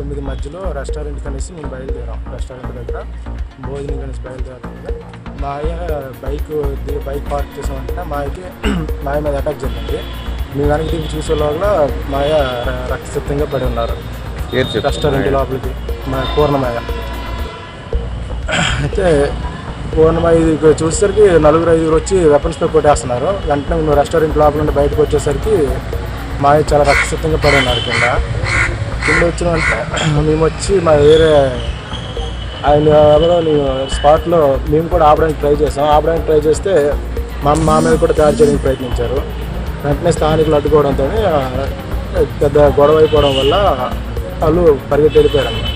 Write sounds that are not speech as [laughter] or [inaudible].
తొమ్మిది మధ్యలో రెస్టారెంట్ కనేసి మేము బయలుదేరాం. రెస్టారెంట్ దగ్గర భోజనం కనేసి బయలుదేరాం. కదా మాయ బైక్ బైక్ పార్క్ చేసిన వెంటనే మాయకి [clears throat] మాయ మీద అటాక్ జరిగింది. మేము వెనక్కి దిగి చూసే లోపల మాయ ర- రక్తసిద్ధంగా పడి ఉన్నారు. రెస్టారెంట్ లోపలికి. మా పూర్ణమాయ. అయితే పూర్ణమాయ ఇది చూసేసరికి నలుగురు ఐదుగురు వచ్చి వెపన్స్తో కొట్టేస్తున్నారు. వెంటనే మేము రెస్టారెంట్ లోపల నుండి బయటకు వచ్చేసరికి మాయ చాలా రక్తసిద్ధంగా పడి ఉన్నారు కింద. కింద వచ్చిన మేము వచ్చి మా వేరే ఆయన ఎవరో స్పాట్లో మేము కూడా ఆపడానికి ట్రై చేసాం. ఆపడానికి ట్రై చేస్తే మా మా మీద కూడా దాడి చేయడానికి ప్రయత్నించారు. వెంటనే స్థానికులు అడ్డుకోవడంతో పెద్ద గొడవ అయిపోవడం వల్ల వాళ్ళు పరిగెత్తి వెళ్ళిపోయారు అన్నమాట